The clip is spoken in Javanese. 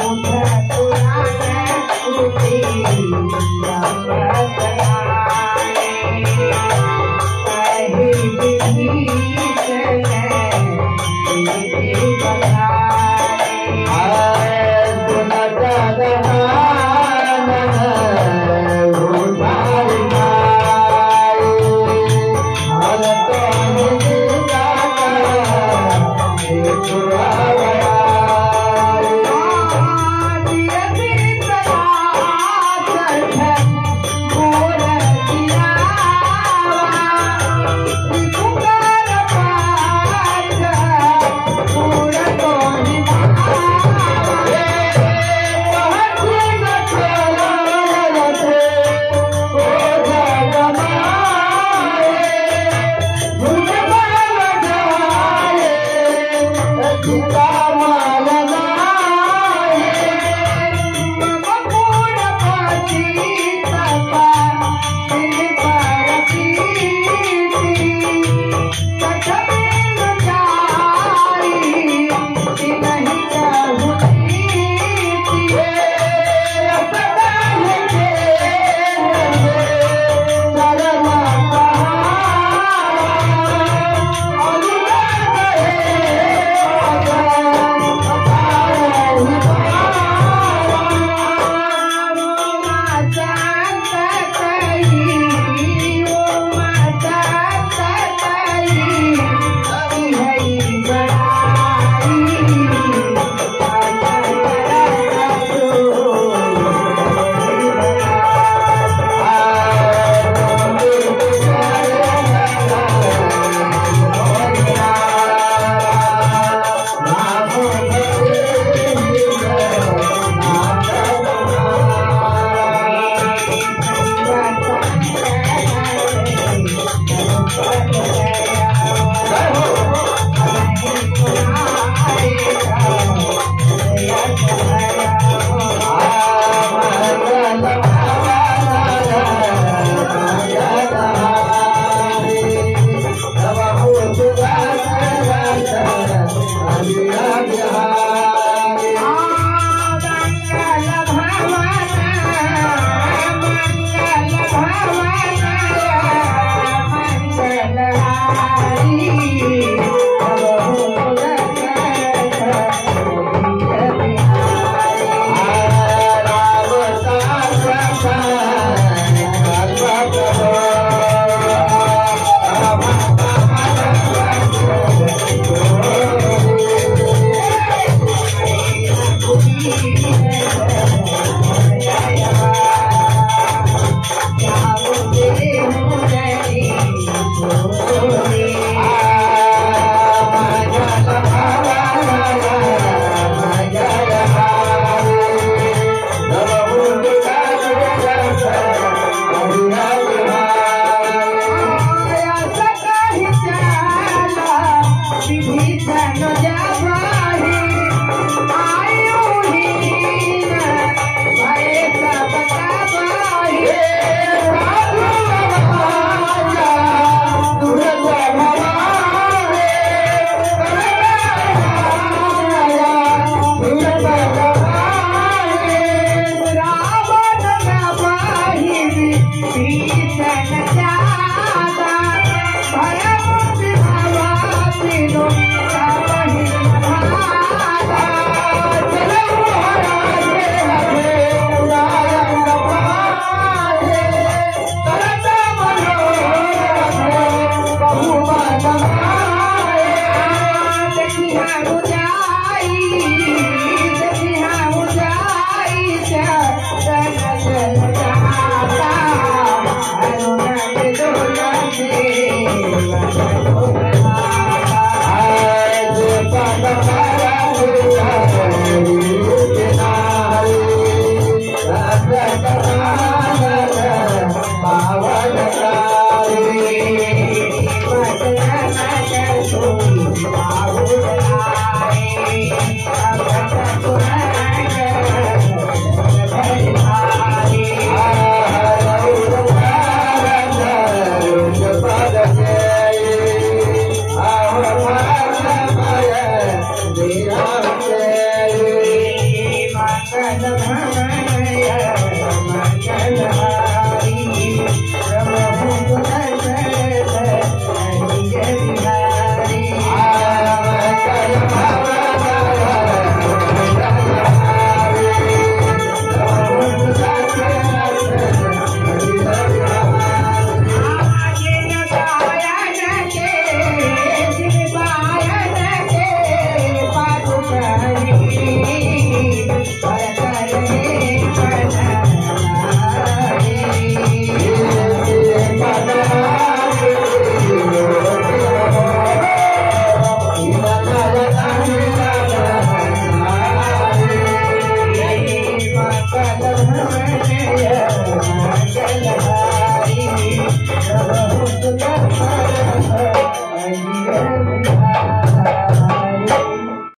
Yeah. Goodbye. back.